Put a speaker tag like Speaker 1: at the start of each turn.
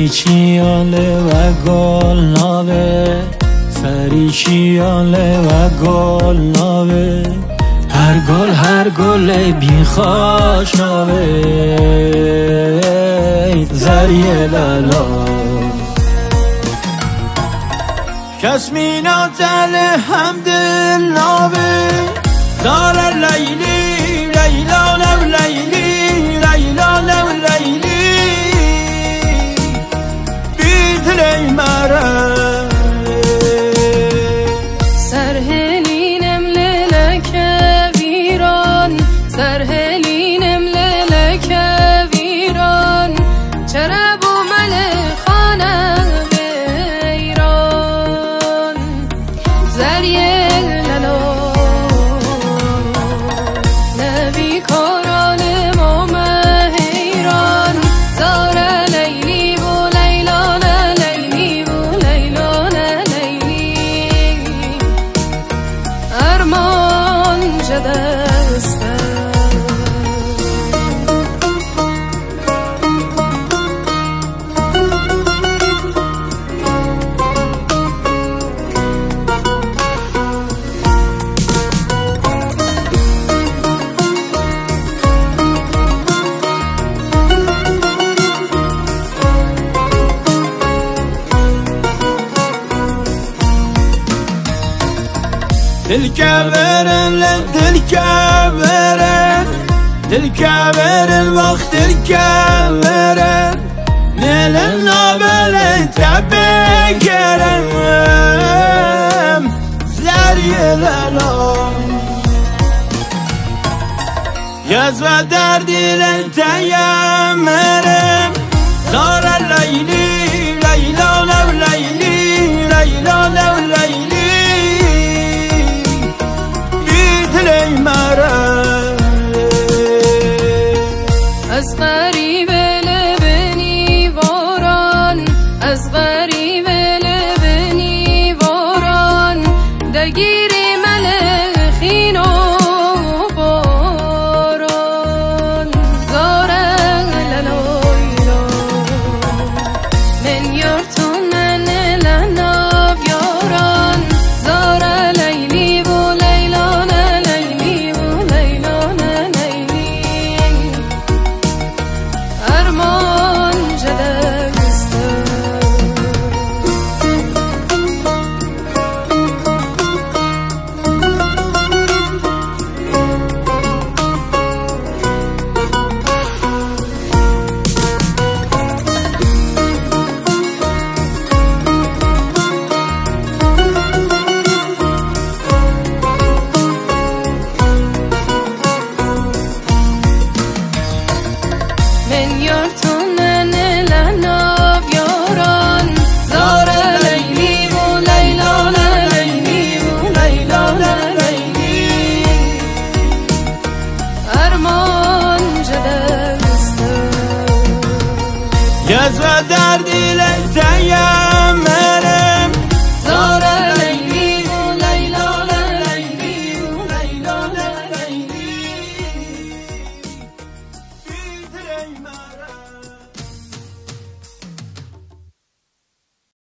Speaker 1: کیچیاله و گلنابه سری کیاله و گلنابه هر گل هر گل بی خوش نابه زری لالا. کس مینا دل هم دل نابه دار لیلی لیلا. دلکاورن لب دلکاورن دلکاورن وقت دلکاورن نلم نابل تبکرم زریه لالام یز و دردی دل تیمرم
Speaker 2: Yoksa
Speaker 1: derd ile